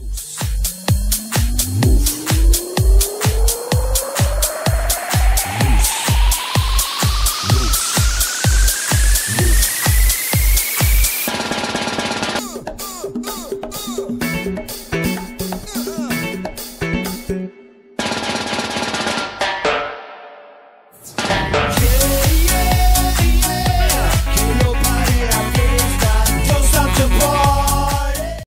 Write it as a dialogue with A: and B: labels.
A: Deuce.